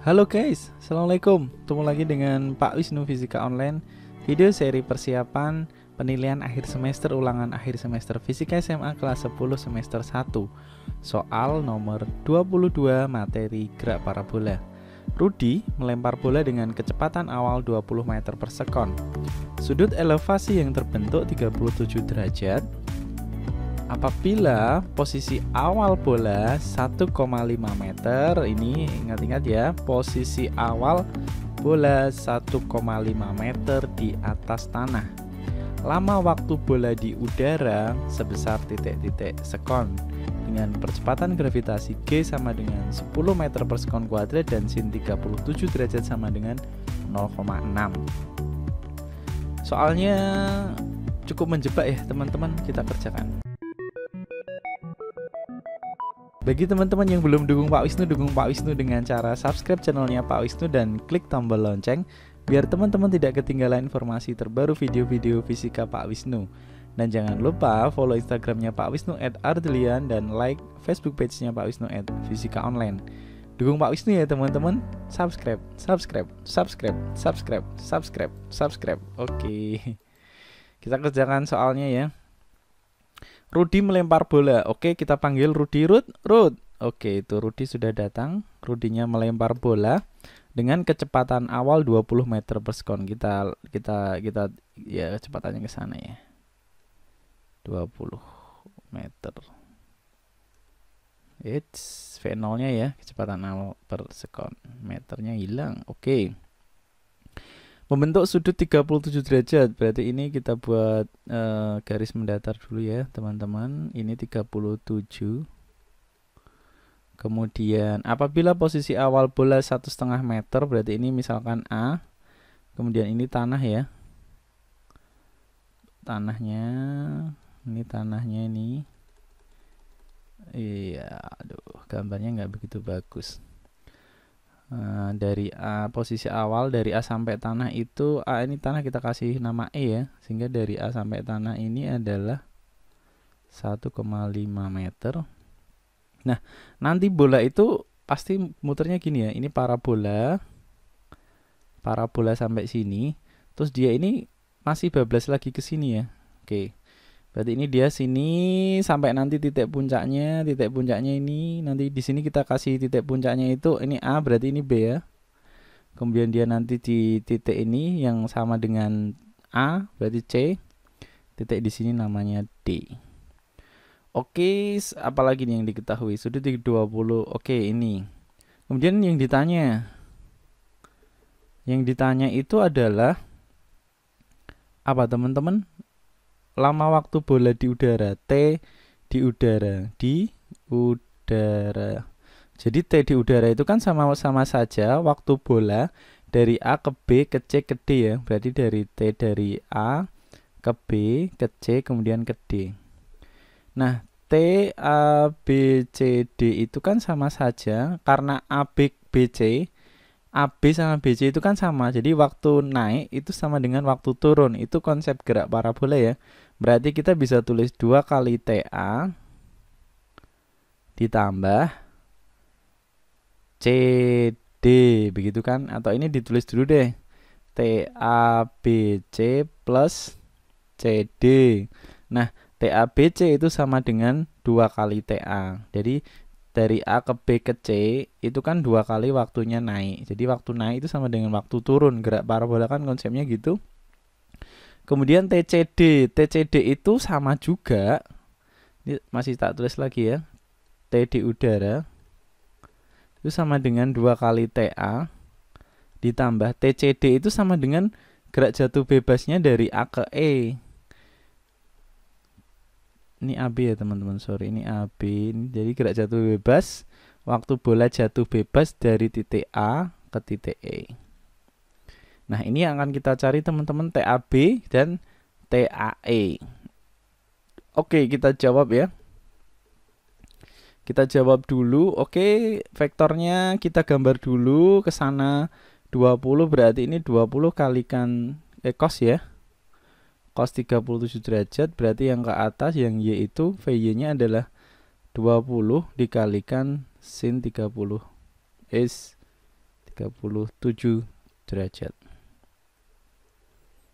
Halo guys, Assalamualaikum. Ketemu lagi dengan Pak Wisnu Fisika Online. Video seri persiapan penilaian akhir semester ulangan akhir semester Fisika SMA kelas 10 semester 1 Soal nomor 22 materi gerak parabola. Rudi melempar bola dengan kecepatan awal 20 meter per sekon. Sudut elevasi yang terbentuk 37 derajat Apabila posisi awal bola 1,5 meter Ini ingat-ingat ya Posisi awal bola 1,5 meter di atas tanah. Lama waktu bola di udara sebesar titik-titik sekon. Dengan percepatan gravitasi G sama dengan 10 meter per sekon kuadrat Dan sin 37 derajat sama dengan 0,6 Soalnya cukup menjebak ya teman-teman kita kerjakan bagi teman-teman yang belum dukung Pak Wisnu, dukung Pak Wisnu dengan cara subscribe channelnya Pak Wisnu dan klik tombol lonceng biar teman-teman tidak ketinggalan informasi terbaru video-video fisika Pak Wisnu. Dan jangan lupa follow Instagramnya Pak Wisnu at Ardelian dan like Facebook page-nya Pak Wisnu at Fisika Online. Dukung Pak Wisnu ya teman-teman. Subscribe, subscribe, subscribe, subscribe, subscribe, subscribe. Oke. Kita kerjakan soalnya ya. Rudi melempar bola. Oke, kita panggil Rudi Rud. Rud. Oke, itu Rudi sudah datang. Rudinya melempar bola dengan kecepatan awal 20 meter per sekon. Kita kita kita ya kecepatannya ke sana ya. 20 meter. It's V0-nya ya, kecepatan awal per sekon. Meternya hilang. Oke. Membentuk sudut 37 derajat. Berarti ini kita buat uh, garis mendatar dulu ya, teman-teman. Ini 37. Kemudian apabila posisi awal bola satu setengah meter, berarti ini misalkan A. Kemudian ini tanah ya. Tanahnya, ini tanahnya ini. Iya, aduh, gambarnya nggak begitu bagus. Uh, dari A posisi awal dari A sampai tanah itu A ini tanah kita kasih nama E ya sehingga dari A sampai tanah ini adalah 1,5 meter. Nah nanti bola itu pasti muternya gini ya ini parabola parabola sampai sini terus dia ini masih bablas lagi ke sini ya. Oke Berarti ini dia sini sampai nanti titik puncaknya, titik puncaknya ini nanti di sini kita kasih titik puncaknya itu ini A berarti ini B ya. Kemudian dia nanti di titik ini yang sama dengan A berarti C. Titik di sini namanya D. Oke, apalagi nih yang diketahui? Sudut 20. Oke, ini. Kemudian yang ditanya yang ditanya itu adalah apa teman-teman? Lama waktu bola di udara. T di udara. Di udara. Jadi T di udara itu kan sama-sama saja waktu bola dari A ke B ke C ke D ya. Berarti dari T dari A ke B ke C kemudian ke D. Nah T A B C D itu kan sama saja. Karena A B B C AB sama BC itu kan sama. Jadi waktu naik itu sama dengan waktu turun. Itu konsep gerak parabola ya. Berarti kita bisa tulis dua kali TA ditambah CD begitu kan? Atau ini ditulis dulu deh. TABC plus CD. Nah, TABC itu sama dengan dua kali TA. Jadi dari A ke B ke C itu kan dua kali waktunya naik. Jadi waktu naik itu sama dengan waktu turun. Gerak parabola kan konsepnya gitu. Kemudian TCD, TCD itu sama juga. Ini masih tak tulis lagi ya. T di udara itu sama dengan dua kali TA ditambah TCD itu sama dengan gerak jatuh bebasnya dari A ke E ini AB ya teman-teman. Sorry ini AB ini jadi gerak jatuh bebas. Waktu bola jatuh bebas dari titik A ke titik E. Nah ini yang akan kita cari teman-teman. TAB dan TAE oke kita jawab ya. Kita jawab dulu. Oke vektornya kita gambar dulu. Ke sana 20 berarti ini 20 kalikan eh cos ya cos 37 derajat berarti yang ke atas yang Y itu VY nya adalah 20 dikalikan sin 30 is 30 37 derajat.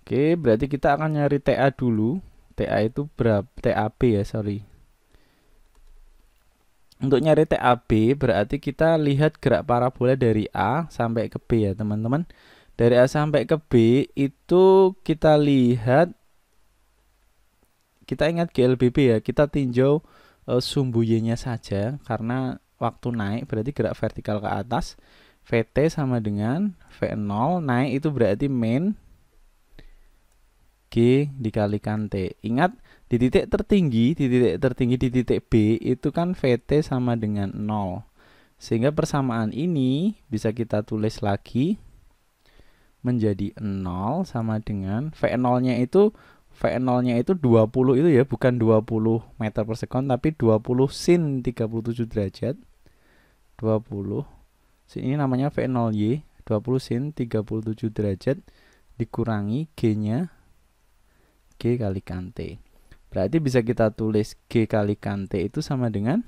Oke berarti kita akan nyari TA dulu. TA itu berapa TAB ya sorry. Untuk nyari TAB berarti kita lihat gerak parabola dari A sampai ke B ya teman-teman. Dari A sampai ke B itu kita lihat kita ingat GLBB ya kita tinjau e, sumbu Y nya saja karena waktu naik berarti gerak vertikal ke atas VT sama dengan V0 naik itu berarti main G dikalikan T. Ingat di titik tertinggi, di titik tertinggi di titik B itu kan VT sama dengan 0. Sehingga persamaan ini bisa kita tulis lagi menjadi 0 sama dengan V0-nya itu V0-nya itu 20 itu ya, bukan 20 meter per sekon tapi 20 sin 37 derajat. 20 ini namanya V0Y 20 sin 37 derajat dikurangi G-nya G kalikan T. Berarti bisa kita tulis G kalikan T itu sama dengan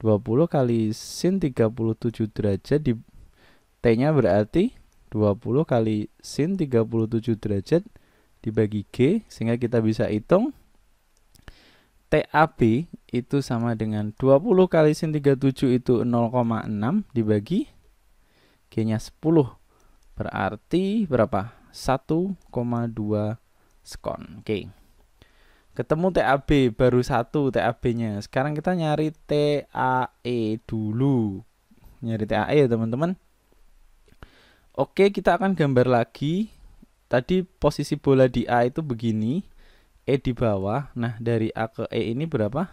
20 kali sin 37 derajat di T-nya berarti 20 kali sin 37 derajat dibagi G sehingga kita bisa hitung TAB itu sama dengan 20 kali sin 37 itu 0,6 dibagi G-nya 10 berarti berapa? 1,2 skon. Oke. Ketemu TAB baru satu TAB-nya. Sekarang kita nyari TAE dulu. Nyari TAE ya teman-teman. Oke, kita akan gambar lagi. Tadi posisi bola di A itu begini. E di bawah. Nah, dari A ke E ini berapa?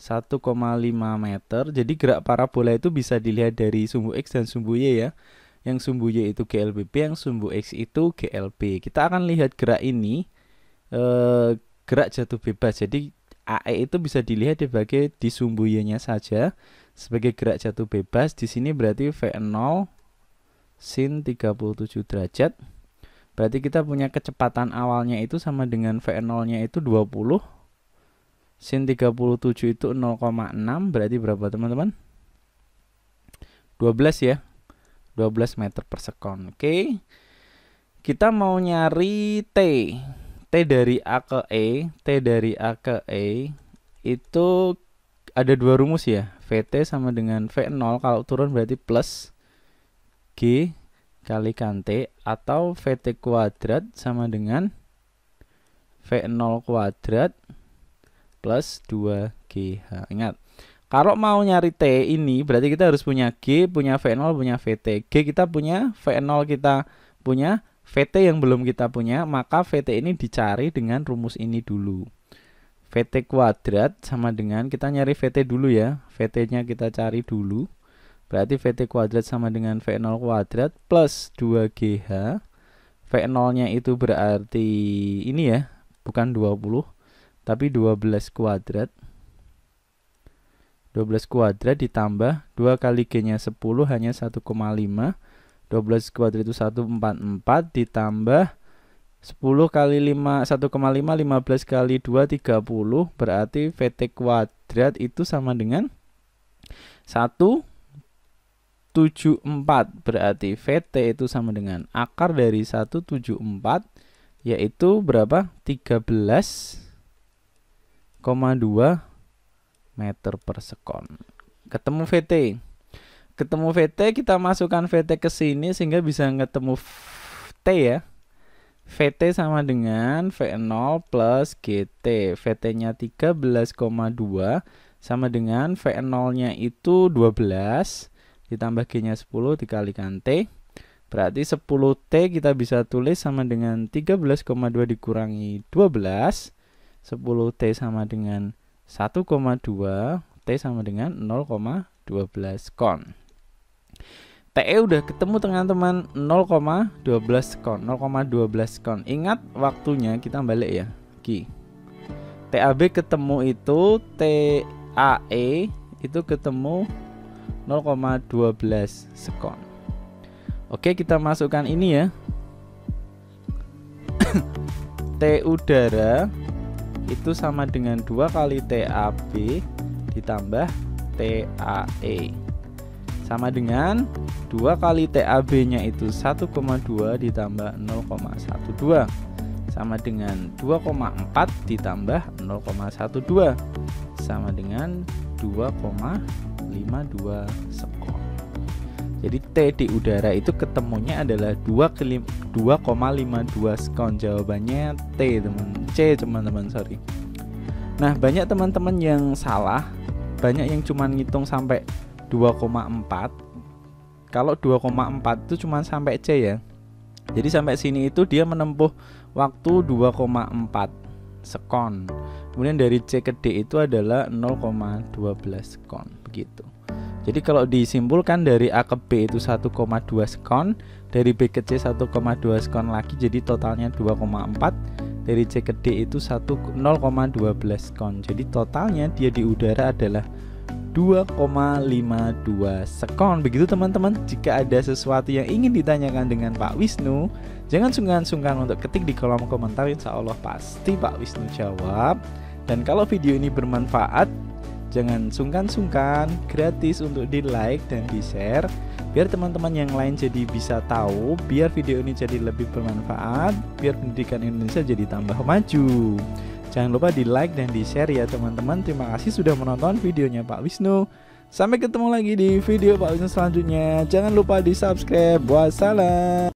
1,5 meter. Jadi gerak parabola itu bisa dilihat dari sumbu X dan sumbu Y ya yang sumbu Y itu GLBB, yang sumbu X itu GLB. Kita akan lihat gerak ini eh, gerak jatuh bebas. Jadi AE itu bisa dilihat sebagai di sumbu Y-nya saja sebagai gerak jatuh bebas. Di sini berarti V0 sin 37 derajat. Berarti kita punya kecepatan awalnya itu sama dengan V0-nya itu 20 sin 37 itu 0,6 berarti berapa teman-teman? 12 ya 12 meter per sekon. Oke. Kita mau nyari T. T dari A ke E, T dari A ke E itu ada dua rumus ya. VT sama dengan V0 kalau turun berarti plus G kalikan T atau VT kuadrat sama dengan V0 kuadrat plus 2GH. Ingat, kalau mau nyari T ini berarti kita harus punya G, punya V0, punya VT. G kita punya, V0 kita punya, VT yang belum kita punya, maka VT ini dicari dengan rumus ini dulu. VT kuadrat sama dengan kita nyari VT dulu ya. VT-nya kita cari dulu. Berarti VT kuadrat sama dengan V0 kuadrat plus 2GH. V0-nya itu berarti ini ya, bukan 20, tapi 12 kuadrat 12 kuadrat ditambah 2 kali G-nya 10 hanya 1,5. 12 kuadrat itu 144 ditambah 10 kali 5 1,5 15 kali 2 30 berarti VT kuadrat itu sama dengan 174 berarti VT itu sama dengan akar dari 174 yaitu berapa 13,2 meter per sekon. Ketemu VT. Ketemu VT kita masukkan VT ke sini sehingga bisa ketemu T ya. VT sama dengan V0 plus GT. VT-nya 13,2 sama dengan V0-nya itu 12 ditambah G-nya 10 dikalikan T. Berarti 10T kita bisa tulis sama dengan 13,2 dikurangi 12. 10T sama dengan 1,2 T sama dengan 0,12 kon. TE udah ketemu teman-teman 0,12 kon 0,12 kon Ingat waktunya kita balik ya Ki TAB ketemu itu TAE itu ketemu 0,12 sekon. Oke kita masukkan ini ya. T udara itu sama dengan dua kali TAB ditambah TAE sama dengan 2 kali TAB nya itu 1,2 ditambah 0,12 sama dengan 2,4 ditambah 0,12 sama dengan 2,52 sekon jadi T di udara itu ketemunya adalah 2,52 sekon jawabannya T teman C teman-teman sorry. Nah banyak teman-teman yang salah banyak yang cuma ngitung sampai 2,4 kalau 2,4 itu cuma sampai C ya. Jadi sampai sini itu dia menempuh waktu 2,4 sekon kemudian dari C ke D itu adalah 0,12 sekon begitu jadi kalau disimpulkan dari A ke B itu 1,2 sekon dari B ke C 1,2 sekon lagi jadi totalnya 2,4 dari C ke D itu 0,12 sekon jadi totalnya dia di udara adalah 2,52 sekon. Begitu teman-teman, jika ada sesuatu yang ingin ditanyakan dengan Pak Wisnu, jangan sungkan-sungkan untuk ketik di kolom komentar. Insya Allah pasti Pak Wisnu jawab. Dan kalau video ini bermanfaat, jangan sungkan-sungkan gratis untuk di like dan di share biar teman-teman yang lain jadi bisa tahu biar video ini jadi lebih bermanfaat biar pendidikan Indonesia jadi tambah maju Jangan lupa di like dan di share ya teman-teman. Terima kasih sudah menonton videonya Pak Wisnu. Sampai ketemu lagi di video Pak Wisnu selanjutnya. Jangan lupa di subscribe. Wassalam.